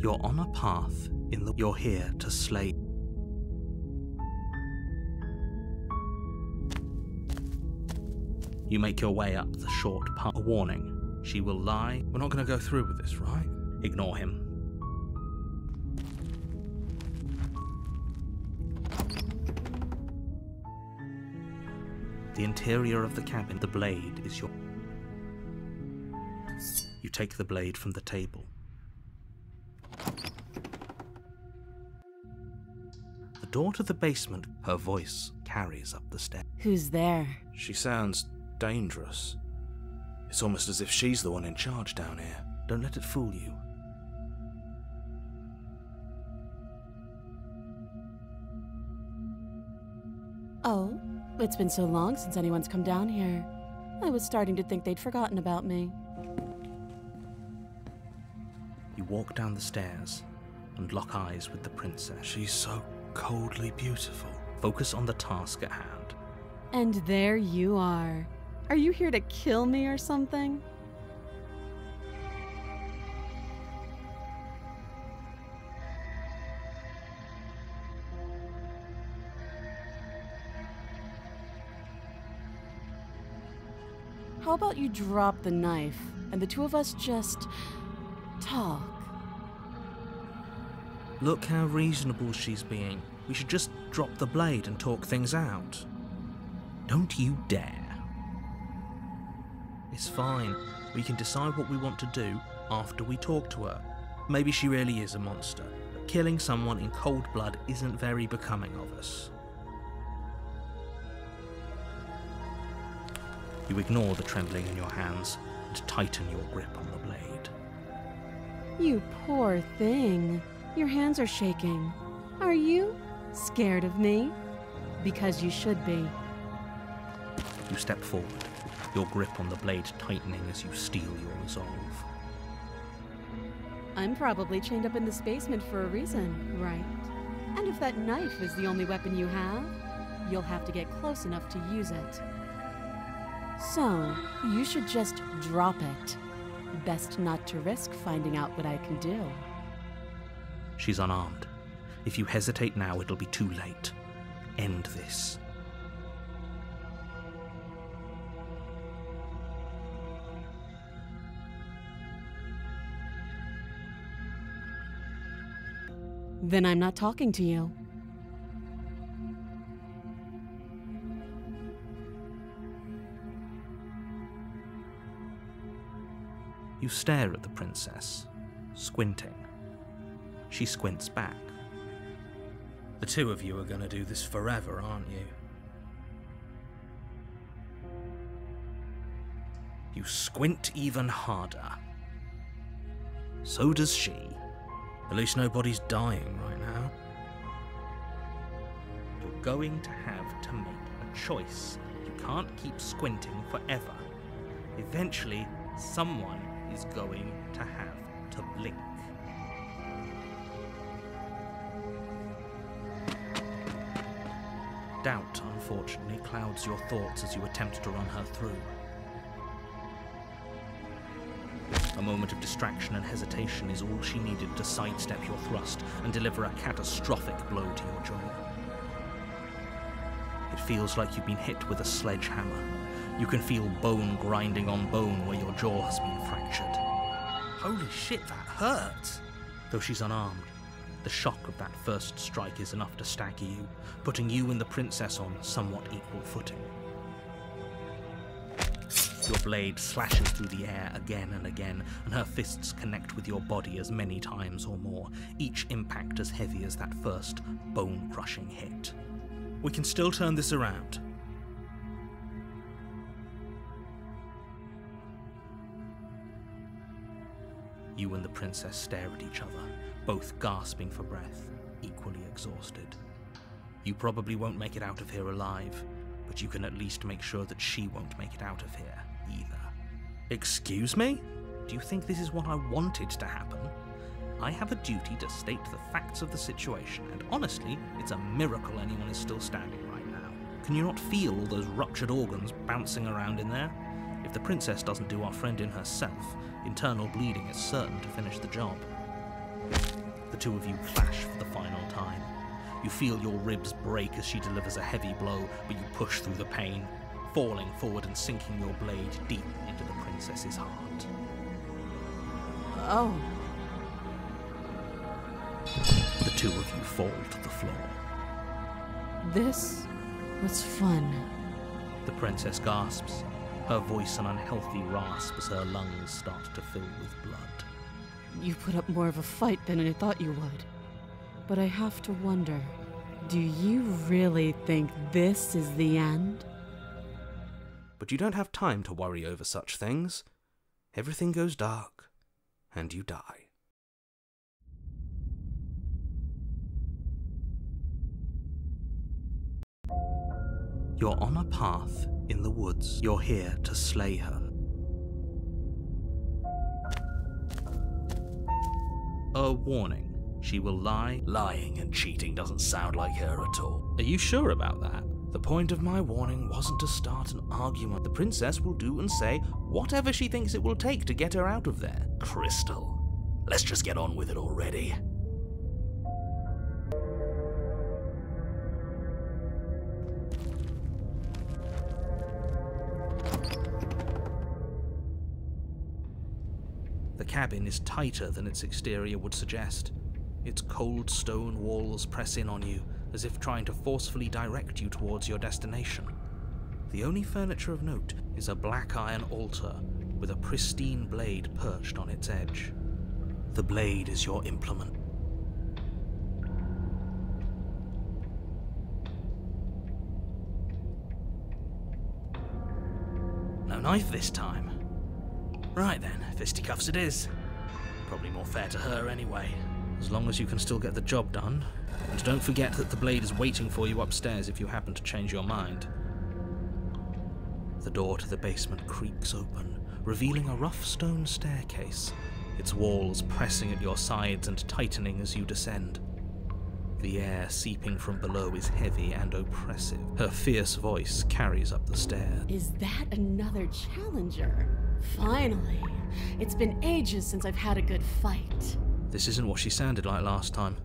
You're on a path in the. You're here to slay. You make your way up the short path. A warning. She will lie. We're not going to go through with this, right? Ignore him. The interior of the cabin, the blade is your. You take the blade from the table. Door to the basement, her voice carries up the stairs. Who's there? She sounds dangerous. It's almost as if she's the one in charge down here. Don't let it fool you. Oh, it's been so long since anyone's come down here. I was starting to think they'd forgotten about me. You walk down the stairs and lock eyes with the princess. She's so coldly beautiful. Focus on the task at hand. And there you are. Are you here to kill me or something? How about you drop the knife and the two of us just talk? Look how reasonable she's being. We should just drop the blade and talk things out. Don't you dare. It's fine. We can decide what we want to do after we talk to her. Maybe she really is a monster, killing someone in cold blood isn't very becoming of us. You ignore the trembling in your hands and tighten your grip on the blade. You poor thing. Your hands are shaking. Are you scared of me? Because you should be. You step forward, your grip on the blade tightening as you steel your resolve. I'm probably chained up in this basement for a reason, right? And if that knife is the only weapon you have, you'll have to get close enough to use it. So, you should just drop it. Best not to risk finding out what I can do. She's unarmed. If you hesitate now, it'll be too late. End this. Then I'm not talking to you. You stare at the princess, squinting. She squints back. The two of you are going to do this forever, aren't you? You squint even harder. So does she. At least nobody's dying right now. You're going to have to make a choice. You can't keep squinting forever. Eventually, someone is going to have to blink. Doubt, unfortunately, clouds your thoughts as you attempt to run her through. A moment of distraction and hesitation is all she needed to sidestep your thrust and deliver a catastrophic blow to your jaw. It feels like you've been hit with a sledgehammer. You can feel bone grinding on bone where your jaw has been fractured. Holy shit, that hurts! Though she's unarmed, the shock of that first strike is enough to stagger you, putting you and the princess on somewhat equal footing. Your blade slashes through the air again and again, and her fists connect with your body as many times or more, each impact as heavy as that first bone crushing hit. We can still turn this around. You and the princess stare at each other, both gasping for breath, equally exhausted. You probably won't make it out of here alive, but you can at least make sure that she won't make it out of here either. Excuse me? Do you think this is what I wanted to happen? I have a duty to state the facts of the situation, and honestly, it's a miracle anyone is still standing right now. Can you not feel all those ruptured organs bouncing around in there? If the princess doesn't do our friend in herself, internal bleeding is certain to finish the job. The two of you clash for the final time. You feel your ribs break as she delivers a heavy blow, but you push through the pain, falling forward and sinking your blade deep into the princess's heart. Oh, The two of you fall to the floor. this was fun. The princess gasps, her voice an unhealthy rasp as her lungs start to fill with blood. You put up more of a fight than I thought you would. But I have to wonder do you really think this is the end? But you don't have time to worry over such things. Everything goes dark, and you die. You're on a path in the woods. You're here to slay her. A warning. She will lie. Lying and cheating doesn't sound like her at all. Are you sure about that? The point of my warning wasn't to start an argument. The princess will do and say whatever she thinks it will take to get her out of there. Crystal, let's just get on with it already. The cabin is tighter than its exterior would suggest. Its cold stone walls press in on you, as if trying to forcefully direct you towards your destination. The only furniture of note is a black iron altar with a pristine blade perched on its edge. The blade is your implement. No knife this time. Right then, fisticuffs it is. Probably more fair to her anyway. As long as you can still get the job done. And don't forget that the blade is waiting for you upstairs if you happen to change your mind. The door to the basement creaks open, revealing a rough stone staircase, its walls pressing at your sides and tightening as you descend. The air seeping from below is heavy and oppressive. Her fierce voice carries up the stair. Is that another challenger? Finally. It's been ages since I've had a good fight. This isn't what she sounded like last time.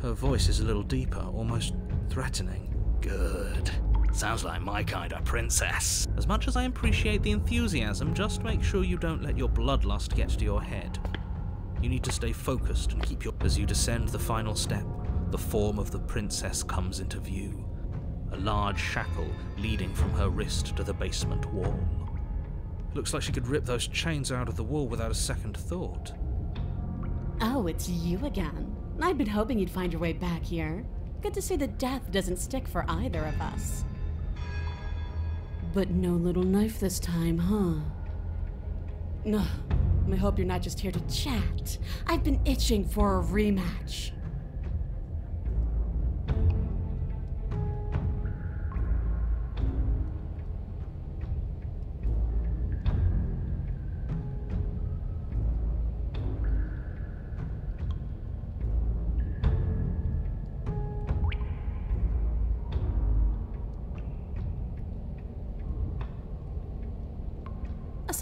Her voice is a little deeper, almost threatening. Good. Sounds like my kind of princess. As much as I appreciate the enthusiasm, just make sure you don't let your bloodlust get to your head. You need to stay focused and keep your. As you descend the final step, the form of the princess comes into view. A large shackle leading from her wrist to the basement wall. Looks like she could rip those chains out of the wall without a second thought. Oh, it's you again. I'd been hoping you'd find your way back here. Good to see that death doesn't stick for either of us. But no little knife this time, huh? No. I hope you're not just here to chat. I've been itching for a rematch.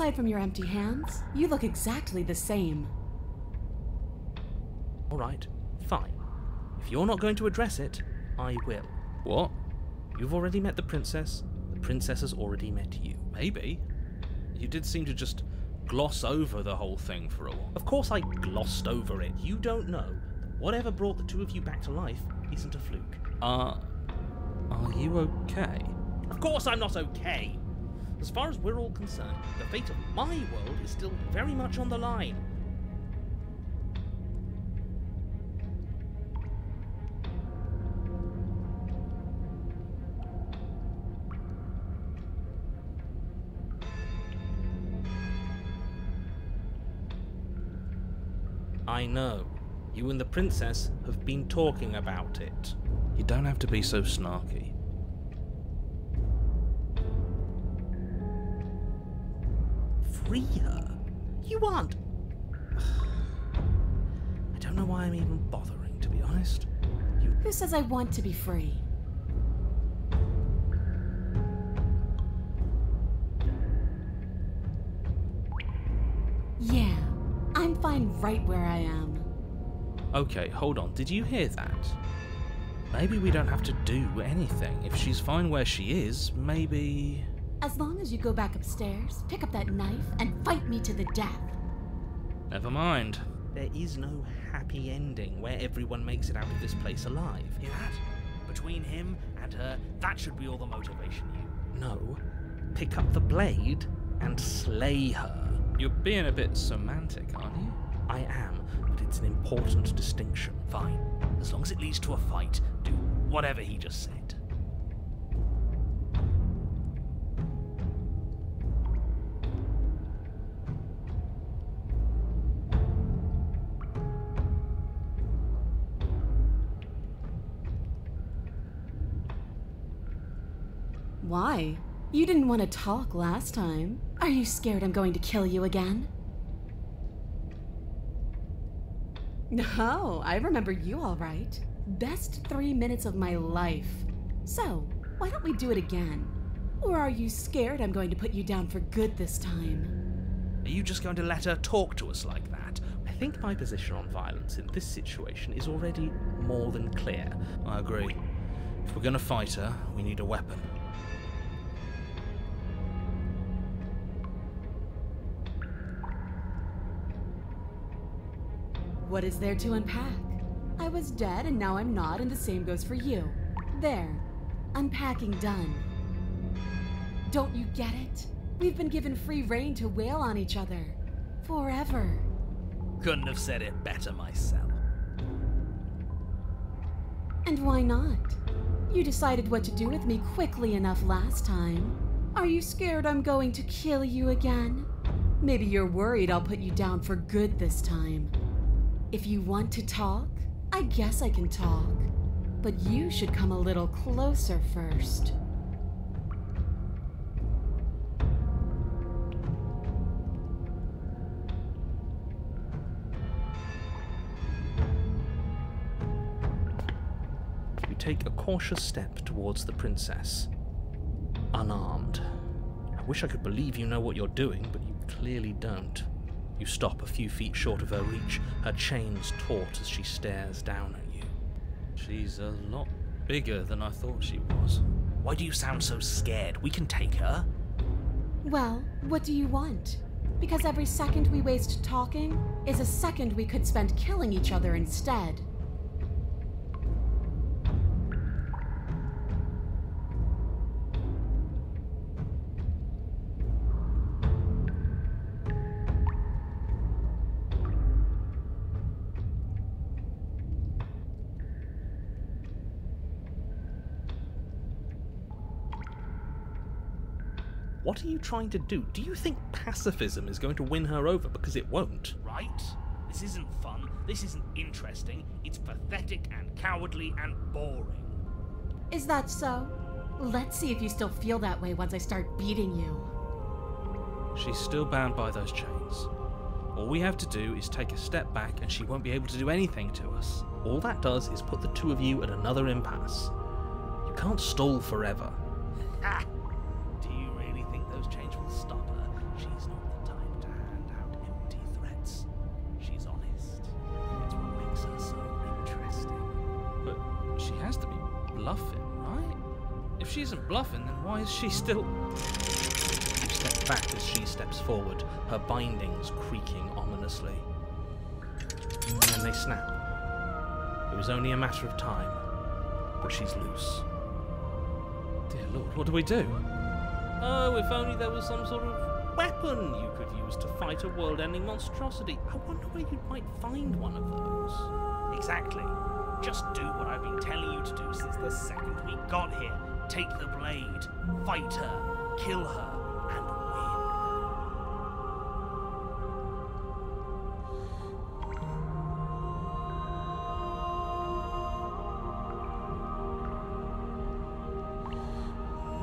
Aside from your empty hands, you look exactly the same. Alright, fine. If you're not going to address it, I will. What? You've already met the princess. The princess has already met you. Maybe. You did seem to just gloss over the whole thing for a while. Of course I glossed over it. You don't know that whatever brought the two of you back to life isn't a fluke. Uh, are you okay? Of course I'm not okay! As far as we're all concerned, the fate of my world is still very much on the line. I know. You and the princess have been talking about it. You don't have to be so snarky. Free her? You aren't. I don't know why I'm even bothering, to be honest. You. Who says I want to be free? Yeah, I'm fine right where I am. Okay, hold on. Did you hear that? Maybe we don't have to do anything. If she's fine where she is, maybe. As long as you go back upstairs, pick up that knife, and fight me to the death. Never mind. There is no happy ending where everyone makes it out of this place alive. Hear that? Between him and her, that should be all the motivation you. No. Pick up the blade and slay her. You're being a bit semantic, aren't you? I am, but it's an important distinction. Fine. As long as it leads to a fight, do whatever he just said. You didn't want to talk last time. Are you scared I'm going to kill you again? No, I remember you all right. Best three minutes of my life. So, why don't we do it again? Or are you scared I'm going to put you down for good this time? Are you just going to let her talk to us like that? I think my position on violence in this situation is already more than clear. I agree. If we're going to fight her, we need a weapon. What is there to unpack? I was dead and now I'm not, and the same goes for you. There. Unpacking done. Don't you get it? We've been given free reign to wail on each other. Forever. Couldn't have said it better myself. And why not? You decided what to do with me quickly enough last time. Are you scared I'm going to kill you again? Maybe you're worried I'll put you down for good this time. If you want to talk, I guess I can talk. But you should come a little closer first. You take a cautious step towards the princess, unarmed. I wish I could believe you know what you're doing, but you clearly don't. You stop a few feet short of her reach, her chains taut as she stares down at you. She's a lot bigger than I thought she was. Why do you sound so scared? We can take her. Well, what do you want? Because every second we waste talking is a second we could spend killing each other instead. What are you trying to do? Do you think pacifism is going to win her over? Because it won't. Right? This isn't fun. This isn't interesting. It's pathetic and cowardly and boring. Is that so? Let's see if you still feel that way once I start beating you. She's still bound by those chains. All we have to do is take a step back and she won't be able to do anything to us. All that does is put the two of you at another impasse. You can't stall forever. isn't bluffing, then why is she still. You step back as she steps forward, her bindings creaking ominously. And then they snap. It was only a matter of time, but she's loose. Dear Lord, what do we do? Oh, if only there was some sort of weapon you could use to fight a world ending monstrosity. I wonder where you might find one of those. Exactly. Just do what I've been telling you to do since the second we got here. Take the blade, fight her, kill her, and win.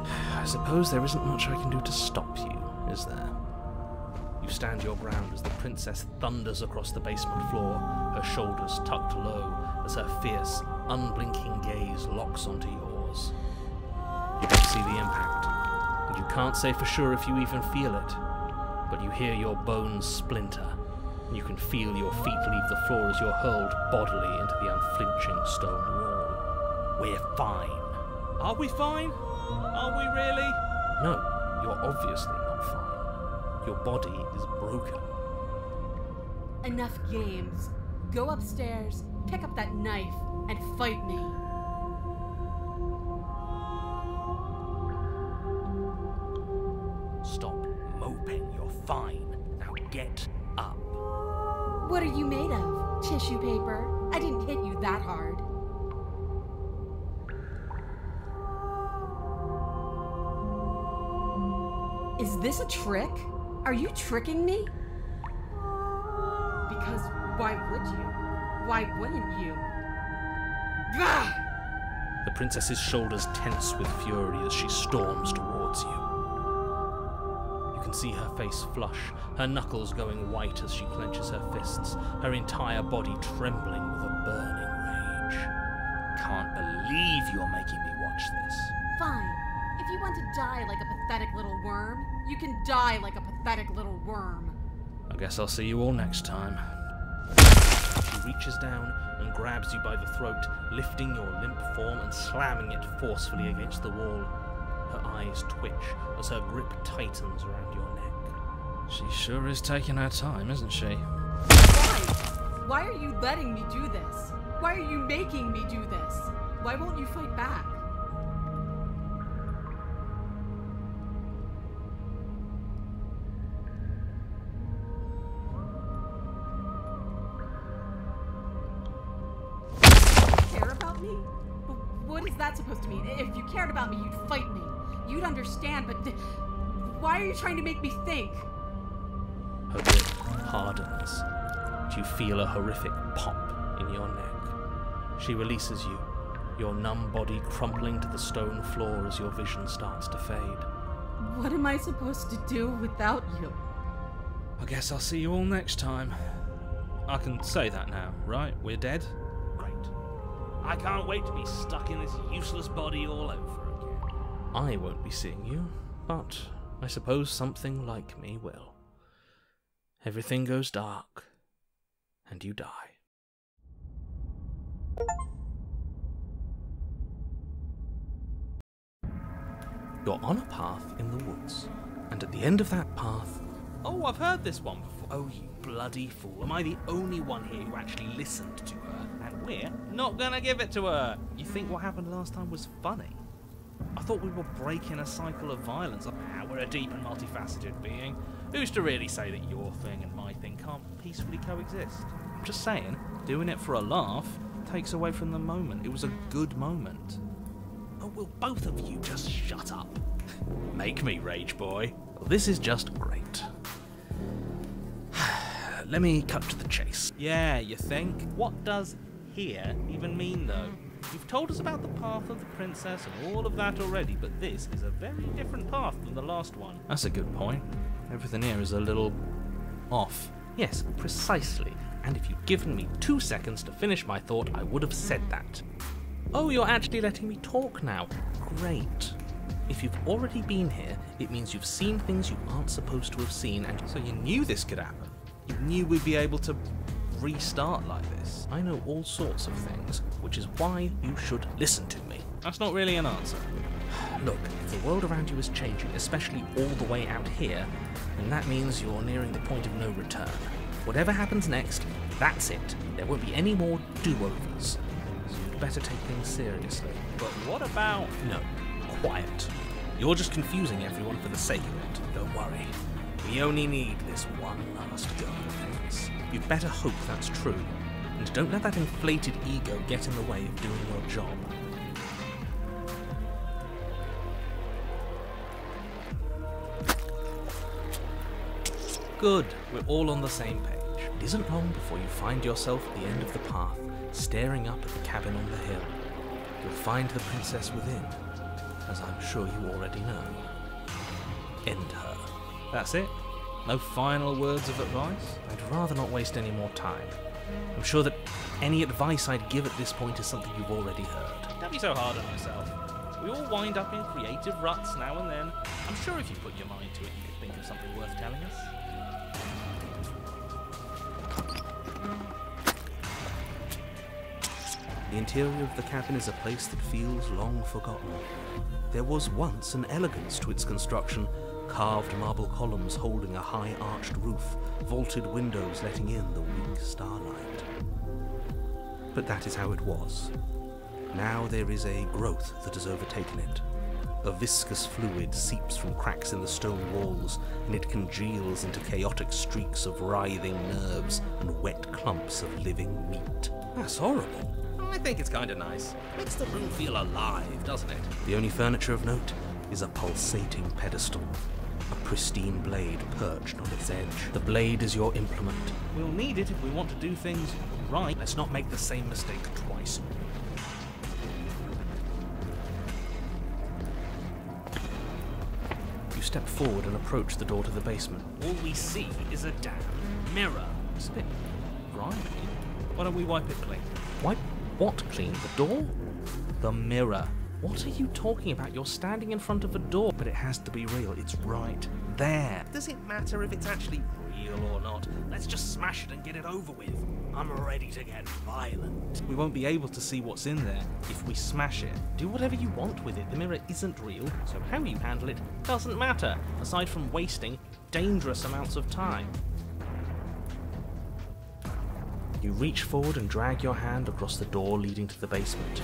I suppose there isn't much I can do to stop you, is there? You stand your ground as the princess thunders across the basement floor, her shoulders tucked low as her fierce, unblinking gaze locks onto yours. You don't see the impact, and you can't say for sure if you even feel it, but you hear your bones splinter And You can feel your feet leave the floor as you're hurled bodily into the unflinching stone wall. We're fine. Are we fine? Are we really? No, you're obviously not fine. Your body is broken. Enough games. Go upstairs, pick up that knife, and fight me. Is this a trick? Are you tricking me? Because why would you? Why wouldn't you? Gah! The princess's shoulders tense with fury as she storms towards you. You can see her face flush, her knuckles going white as she clenches her fists, her entire body trembling with a burning rage. Can't believe you're making me watch this. Fine. If you want to die like a pathetic little worm, you can die like a pathetic little worm. I guess I'll see you all next time. She reaches down and grabs you by the throat, lifting your limp form and slamming it forcefully against the wall. Her eyes twitch as her grip tightens around your neck. She sure is taking her time, isn't she? Why? Why are you letting me do this? Why are you making me do this? Why won't you fight back? Cared about me, you'd fight me. You'd understand, but why are you trying to make me think? Her lip hardens. You feel a horrific pop in your neck. She releases you, your numb body crumpling to the stone floor as your vision starts to fade. What am I supposed to do without you? I guess I'll see you all next time. I can say that now, right? We're dead? Great. I can't wait to be stuck in this useless body all over again. I won't be seeing you, but I suppose something like me will. Everything goes dark, and you die. You're on a path in the woods, and at the end of that path. Oh, I've heard this one before. Oh, you bloody fool. Am I the only one here who actually listened to her? And we're not gonna give it to her. You think what happened last time was funny? I thought we were breaking a cycle of violence. Ah, we're a deep and multifaceted being. Who's to really say that your thing and my thing can't peacefully coexist? I'm just saying, doing it for a laugh takes away from the moment. It was a good moment. Oh, will both of you just shut up? Make me rage, boy. This is just great. Let me cut to the chase. Yeah, you think? What does here even mean, though? You've told us about the path of the princess and all of that already, but this is a very different path than the last one. That's a good point. Everything here is a little off. Yes, precisely. And if you'd given me two seconds to finish my thought, I would have said that. Oh, you're actually letting me talk now. Great. If you've already been here, it means you've seen things you aren't supposed to have seen, and so you knew this could happen. You knew we'd be able to restart like this. I know all sorts of things, which is why you should listen to me. That's not really an answer. Look, if the world around you is changing, especially all the way out here, then that means you're nearing the point of no return. Whatever happens next, that's it. There won't be any more do overs. So you'd better take things seriously. But what about. No, quiet. You're just confusing everyone for the sake of it. Don't worry. We only need this one last go at. You'd better hope that's true. And don't let that inflated ego get in the way of doing your job. Good, we're all on the same page. It isn't long before you find yourself at the end of the path, staring up at the cabin on the hill. You'll find the princess within, as I'm sure you already know. End her. That's it. No final words of advice? I'd rather not waste any more time. I'm sure that any advice I'd give at this point is something you've already heard. Don't be so hard on yourself. We all wind up in creative ruts now and then. I'm sure if you put your mind to it, you could think of something worth telling us. The interior of the cabin is a place that feels long forgotten. There was once an elegance to its construction, carved marble columns holding a high arched roof, vaulted windows letting in the weak starlight. But that is how it was. Now there is a growth that has overtaken it. A viscous fluid seeps from cracks in the stone walls, and it congeals into chaotic streaks of writhing nerves and wet clumps of living meat. That's horrible. I think it's kind of nice. Makes the room feel alive, doesn't it? The only furniture of note is a pulsating pedestal, a pristine blade perched on its edge. The blade is your implement. We'll need it if we want to do things right. Let's not make the same mistake twice. You step forward and approach the door to the basement. All we see is a damn mirror. It's a bit grimy. Why don't we wipe it clean? Wipe what clean? The door? The mirror. What are you talking about? You're standing in front of a door. But it has to be real. It's right there. Does it matter if it's actually real or not? Let's just smash it and get it over with. I'm ready to get violent. We won't be able to see what's in there if we smash it. Do whatever you want with it. The mirror isn't real, so how you handle it doesn't matter, aside from wasting dangerous amounts of time. You reach forward and drag your hand across the door leading to the basement.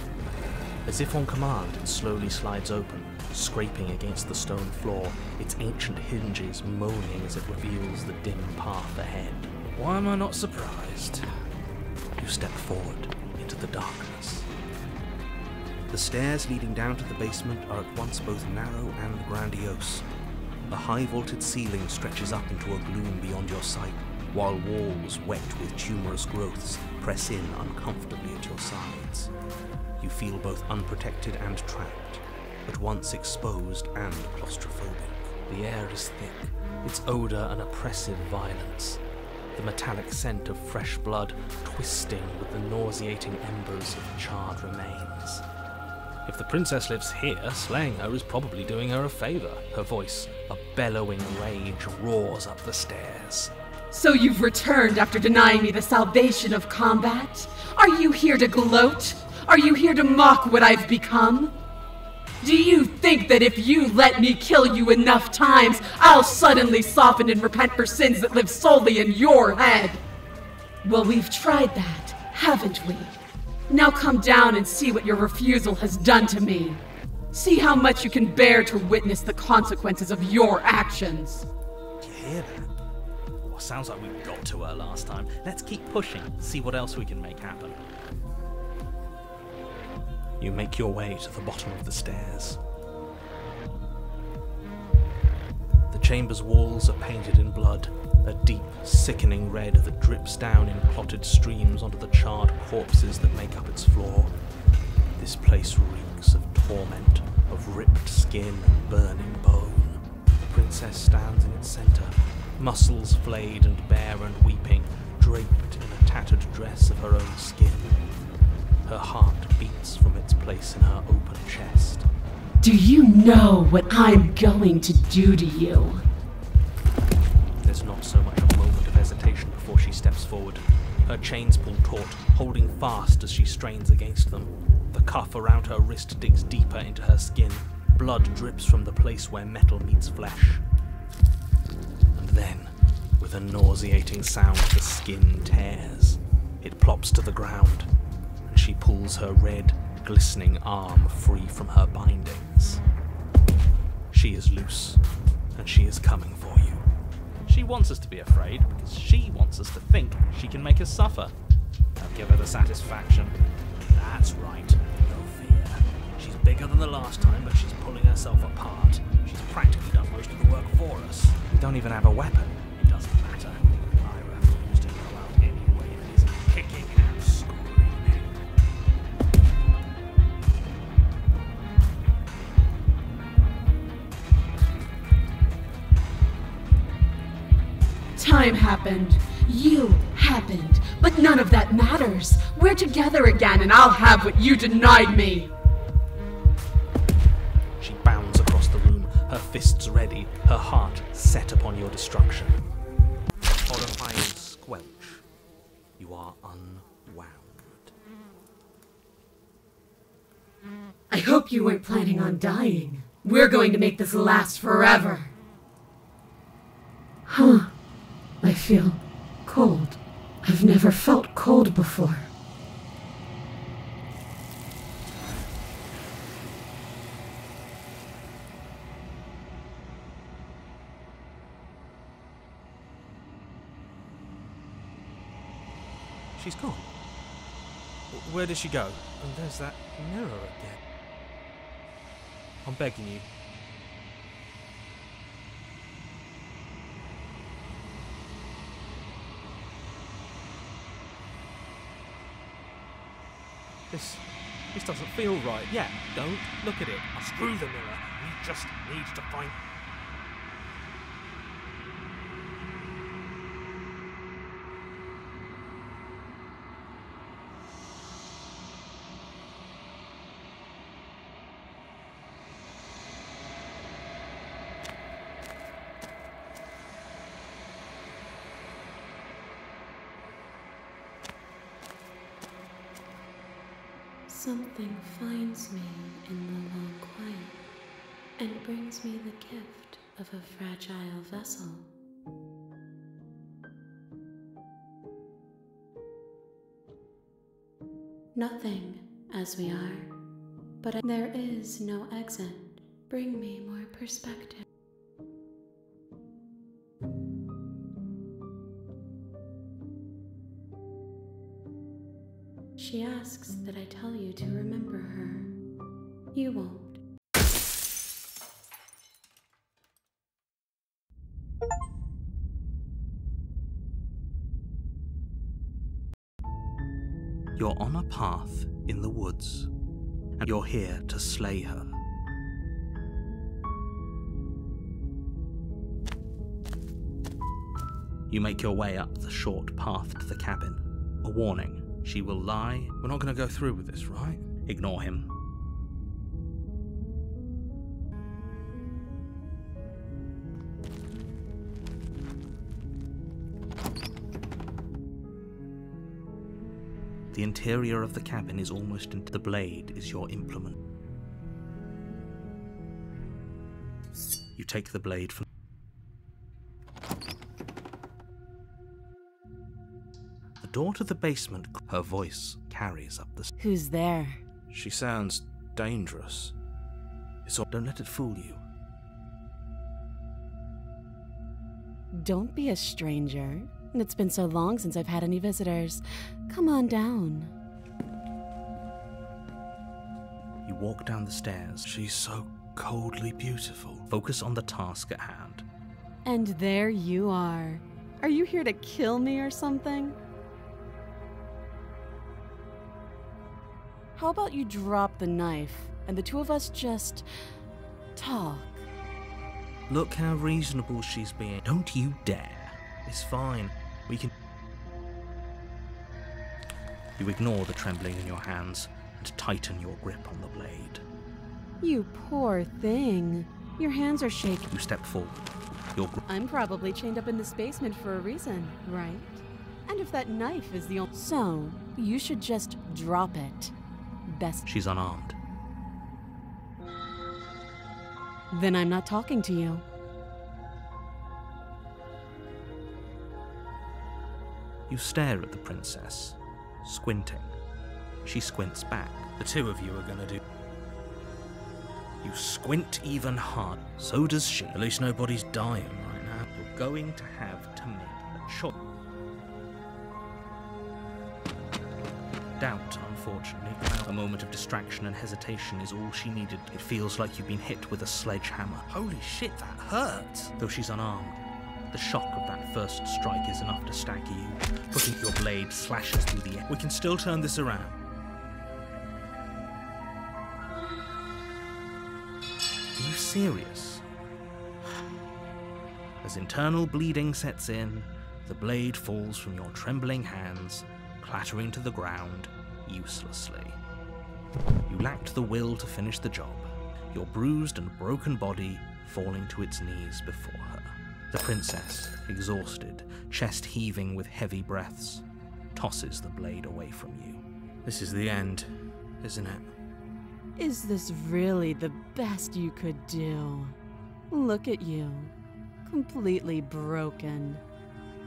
As if on command, it slowly slides open, scraping against the stone floor, its ancient hinges moaning as it reveals the dim path ahead. Why am I not surprised? You step forward into the darkness. The stairs leading down to the basement are at once both narrow and grandiose. A high vaulted ceiling stretches up into a gloom beyond your sight, while walls wet with tumorous growths press in uncomfortably at your sides. You feel both unprotected and trapped, at once exposed and claustrophobic. The air is thick, its odour an oppressive violence, the metallic scent of fresh blood twisting with the nauseating embers of charred remains. If the princess lives here, slaying her is probably doing her a favour. Her voice, a bellowing rage, roars up the stairs. So you've returned after denying me the salvation of combat? Are you here to gloat? Are you here to mock what I've become? Do you think that if you let me kill you enough times, I'll suddenly soften and repent for sins that live solely in your head? Well, we've tried that, haven't we? Now come down and see what your refusal has done to me. See how much you can bear to witness the consequences of your actions. Do you hear that? Well, sounds like we got to her last time. Let's keep pushing, see what else we can make happen. You make your way to the bottom of the stairs. The chamber's walls are painted in blood, a deep, sickening red that drips down in clotted streams onto the charred corpses that make up its floor. This place reeks of torment, of ripped skin and burning bone. The princess stands in its centre, muscles flayed and bare and weeping, draped in a tattered dress of her own skin. Her heart beats from its place in her open chest. Do you know what I'm going to do to you? There's not so much a moment of hesitation before she steps forward. Her chains pull taut, holding fast as she strains against them. The cuff around her wrist digs deeper into her skin. Blood drips from the place where metal meets flesh. And then, with a nauseating sound, the skin tears. It plops to the ground, she pulls her red, glistening arm free from her bindings. She is loose, and she is coming for you. She wants us to be afraid because she wants us to think she can make us suffer. Now give her the satisfaction. That's right, no fear. She's bigger than the last time, but she's pulling herself apart. She's practically done most of the work for us. We don't even have a weapon. It doesn't matter. Time happened. You happened. But none of that matters. We're together again, and I'll have what you denied me. She bounds across the room, her fists ready, her heart set upon your destruction. A horrifying squelch. You are unwound. I hope you weren't planning on dying. We're going to make this last forever. Huh. I feel cold. I've never felt cold before. She's gone. Where does she go? And there's that mirror again. I'm begging you. This this doesn't feel right. Yeah, don't look at it. I'll screw the mirror. We just need to find Something finds me in the long quiet and brings me the gift of a fragile vessel. Nothing as we are, but there is no exit. Bring me more perspective. You to remember her. You won't. You're on a path in the woods, and you're here to slay her. You make your way up the short path to the cabin. A warning she will lie. We're not going to go through with this, right? Ignore him. The interior of the cabin is almost into the blade is your implement. You take the blade from door to the basement. Her voice carries up the. Who's there? She sounds dangerous. It's all. Don't let it fool you. Don't be a stranger. It's been so long since I've had any visitors. Come on down. You walk down the stairs. She's so coldly beautiful. Focus on the task at hand. And there you are. Are you here to kill me or something? How about you drop the knife and the two of us just talk? Look how reasonable she's being. Don't you dare. It's fine. We can. You ignore the trembling in your hands and tighten your grip on the blade. You poor thing. Your hands are shaking. You step forward. Your I'm probably chained up in this basement for a reason, right? And if that knife is the only. So, you should just drop it. Best. She's unarmed. Then I'm not talking to you. You stare at the princess, squinting. She squints back. The two of you are gonna do. You squint even hard. So does she. At least nobody's dying right now. You're going to have to make a choice. A moment of distraction and hesitation is all she needed. It feels like you've been hit with a sledgehammer. Holy shit, that hurts! Though she's unarmed, the shock of that first strike is enough to stagger you. Putting your blade slashes through the air. We can still turn this around. Are you serious? As internal bleeding sets in, the blade falls from your trembling hands, clattering to the ground uselessly. You lacked the will to finish the job, your bruised and broken body falling to its knees before her. The princess, exhausted, chest heaving with heavy breaths, tosses the blade away from you. This is the end, isn't it? Is this really the best you could do? Look at you. Completely broken.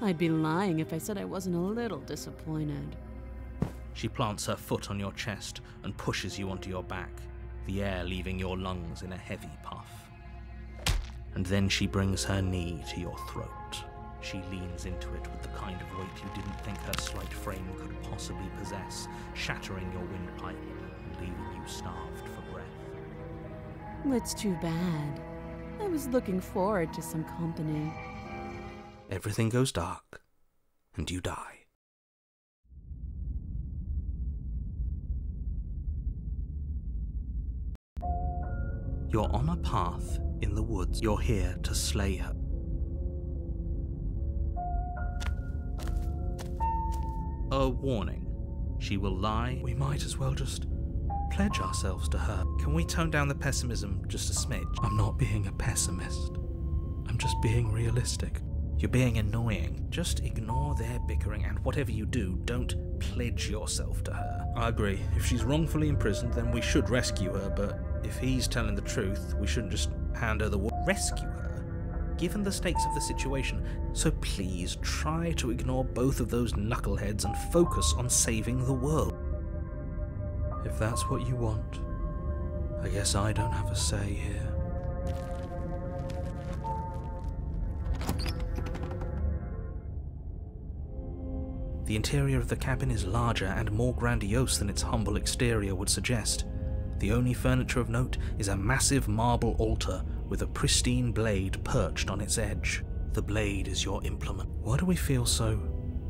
I'd be lying if I said I wasn't a little disappointed. She plants her foot on your chest and pushes you onto your back, the air leaving your lungs in a heavy puff. And then she brings her knee to your throat. She leans into it with the kind of weight you didn't think her slight frame could possibly possess, shattering your windpipe and leaving you starved for breath. It's too bad. I was looking forward to some company. Everything goes dark, and you die. You're on a path in the woods. You're here to slay her. A warning. She will lie. We might as well just pledge ourselves to her. Can we tone down the pessimism just a smidge? I'm not being a pessimist. I'm just being realistic. You're being annoying. Just ignore their bickering, and whatever you do, don't pledge yourself to her. I agree. If she's wrongfully imprisoned, then we should rescue her, but if he's telling the truth, we shouldn't just hand her the rescue her. Given the stakes of the situation, so please try to ignore both of those knuckleheads and focus on saving the world. If that's what you want, I guess I don't have a say here. The interior of the cabin is larger and more grandiose than its humble exterior would suggest. The only furniture of note is a massive marble altar with a pristine blade perched on its edge. The blade is your implement. Why do we feel so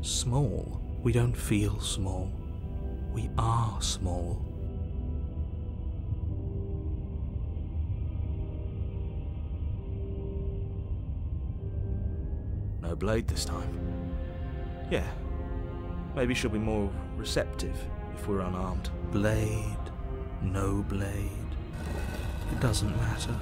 small? We don't feel small. We are small. No blade this time. Yeah, maybe she'll be more receptive if we're unarmed. Blade, no blade. It doesn't matter.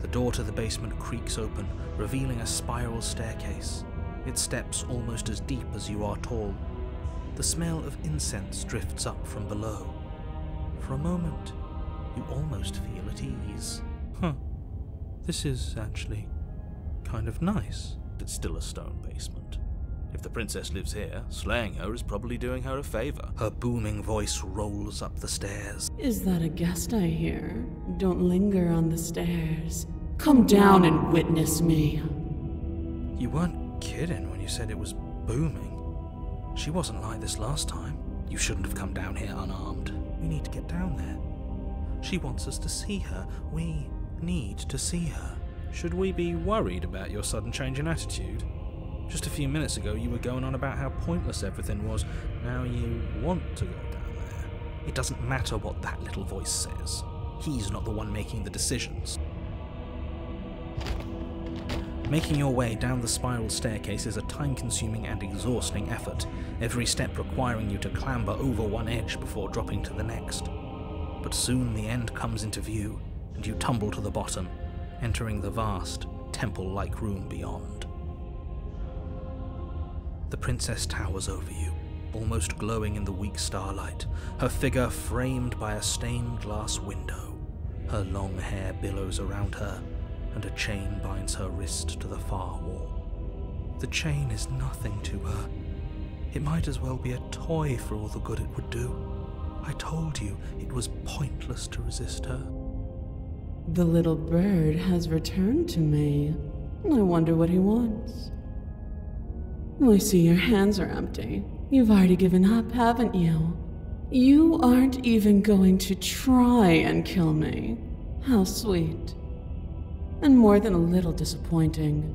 The door to the basement creaks open, revealing a spiral staircase. Its steps almost as deep as you are tall. The smell of incense drifts up from below. For a moment, you almost feel at ease. Huh. This is actually kind of nice. It's still a stone basement. If the princess lives here, slaying her is probably doing her a favor. Her booming voice rolls up the stairs. Is that a guest I hear? Don't linger on the stairs. Come down and witness me. You weren't kidding when you said it was booming. She wasn't like this last time. You shouldn't have come down here unarmed. We need to get down there. She wants us to see her. We need to see her. Should we be worried about your sudden change in attitude? Just a few minutes ago, you were going on about how pointless everything was. Now you want to go down there. It doesn't matter what that little voice says. He's not the one making the decisions. Making your way down the spiral staircase is a time consuming and exhausting effort, every step requiring you to clamber over one edge before dropping to the next. But soon the end comes into view, and you tumble to the bottom, entering the vast, temple like room beyond. The princess towers over you, almost glowing in the weak starlight, her figure framed by a stained glass window. Her long hair billows around her, and a chain binds her wrist to the far wall. The chain is nothing to her. It might as well be a toy for all the good it would do. I told you it was pointless to resist her. The little bird has returned to me. I wonder what he wants. I see your hands are empty. You've already given up, haven't you? You aren't even going to try and kill me. How sweet. And more than a little disappointing.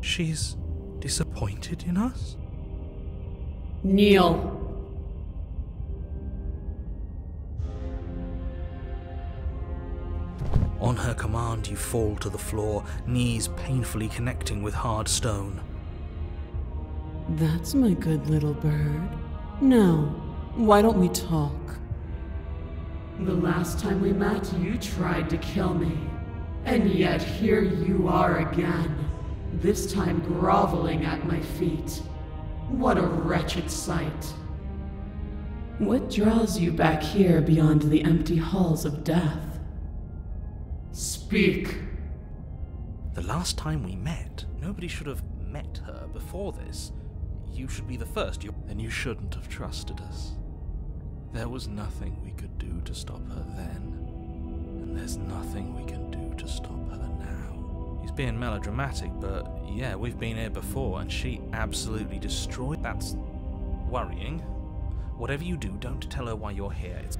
She's disappointed in us? Kneel. On her command, you fall to the floor, knees painfully connecting with hard stone. That's my good little bird. Now, why don't we talk? The last time we met, you tried to kill me. And yet here you are again, this time groveling at my feet. What a wretched sight. What draws you back here beyond the empty halls of death? Speak. The last time we met, nobody should have met her before this. You should be the first. You Then you shouldn't have trusted us. There was nothing we could do to stop her then, and there's nothing we can do to stop her now. He's being melodramatic, but yeah, we've been here before, and she absolutely destroyed. That's worrying. Whatever you do, don't tell her why you're here. It's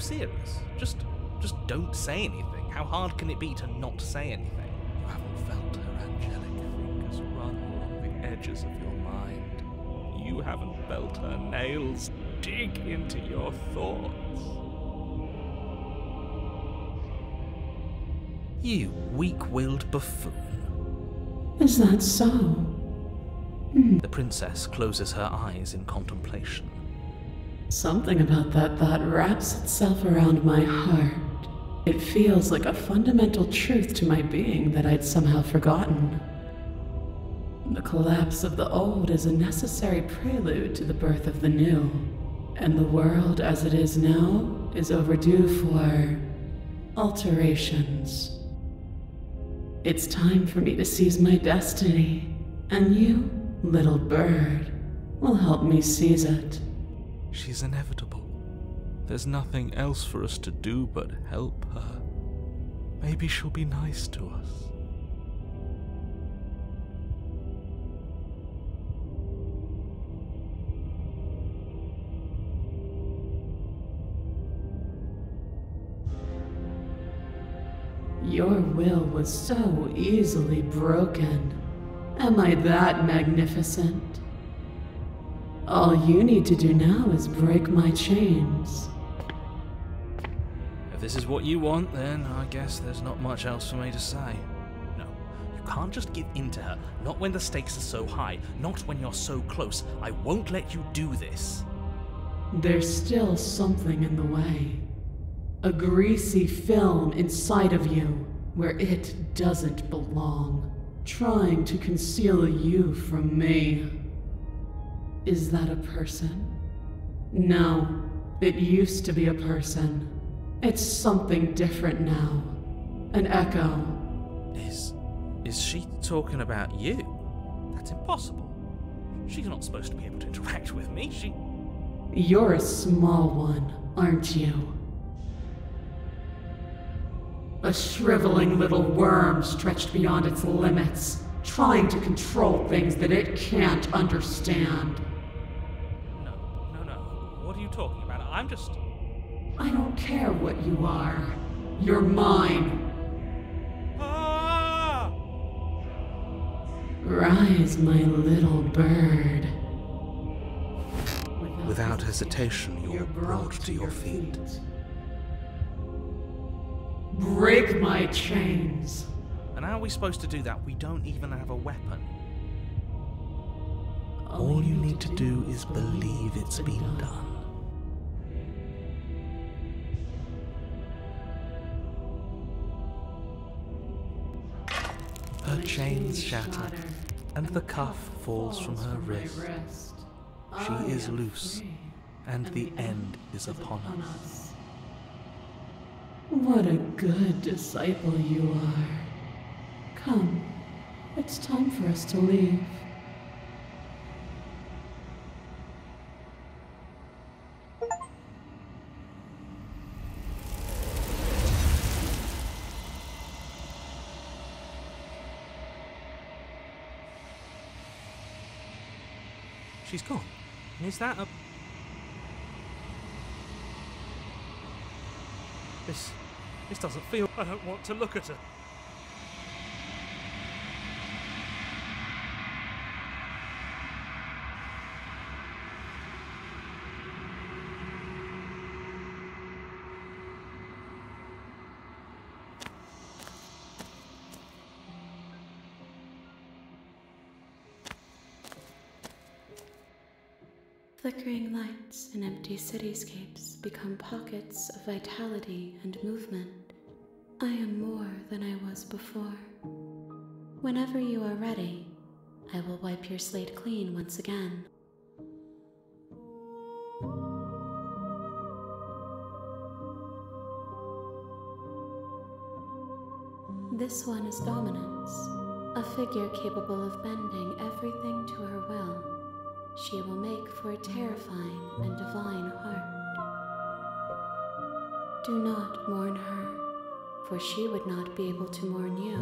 serious? Just just don't say anything. How hard can it be to not say anything? You haven't felt her angelic fingers run along the edges of your mind. You haven't felt her nails dig into your thoughts. You weak-willed buffoon. Is that so? Hmm. The princess closes her eyes in contemplation. Something about that thought wraps itself around my heart. It feels like a fundamental truth to my being that I'd somehow forgotten. The collapse of the old is a necessary prelude to the birth of the new, and the world as it is now is overdue for alterations. It's time for me to seize my destiny, and you, little bird, will help me seize it. She's inevitable. There's nothing else for us to do but help her. Maybe she'll be nice to us. Your will was so easily broken. Am I that magnificent? All you need to do now is break my chains. If this is what you want, then I guess there's not much else for me to say. No, you can't just give in to her. Not when the stakes are so high. Not when you're so close. I won't let you do this. There's still something in the way. A greasy film inside of you where it doesn't belong, trying to conceal you from me. Is that a person? No, it used to be a person. It's something different now. An echo. Is. is she talking about you? That's impossible. She's not supposed to be able to interact with me. She. You're a small one, aren't you? A shriveling little worm stretched beyond its limits, trying to control things that it can't understand. Talking about? It, I'm just. I don't care what you are. You're mine. Ah! Rise, my little bird. Without hesitation, you're brought to your feet. Break my chains. And how are we supposed to do that? We don't even have a weapon. All you need to do is believe it's been done. Her chains shatter, and the cuff falls from her wrist. She is loose, and the end is upon us. What a good disciple you are. Come, it's time for us to leave. She's gone. And Is that a. This. This doesn't feel. I don't want to look at her. Flickering lights in empty cityscapes become pockets of vitality and movement. I am more than I was before. Whenever you are ready, I will wipe your slate clean once again. This one is Dominance, a figure capable of bending everything to her will. She will make for a terrifying and divine heart. Do not mourn her, for she would not be able to mourn you.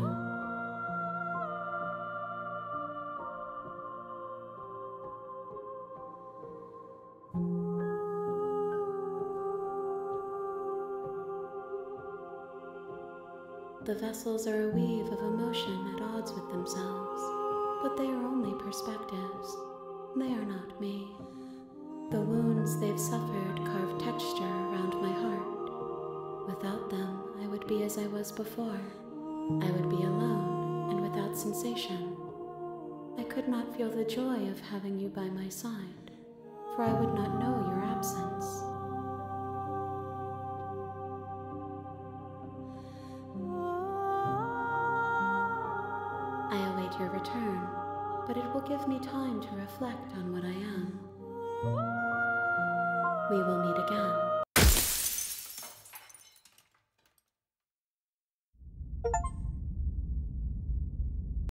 The vessels are a weave of emotion at odds with themselves, but they are only perspectives. They are not me. The wounds they've suffered carve texture around my heart. Without them, I would be as I was before. I would be alone and without sensation. I could not feel the joy of having you by my side, for I would not know your absence.